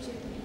주제도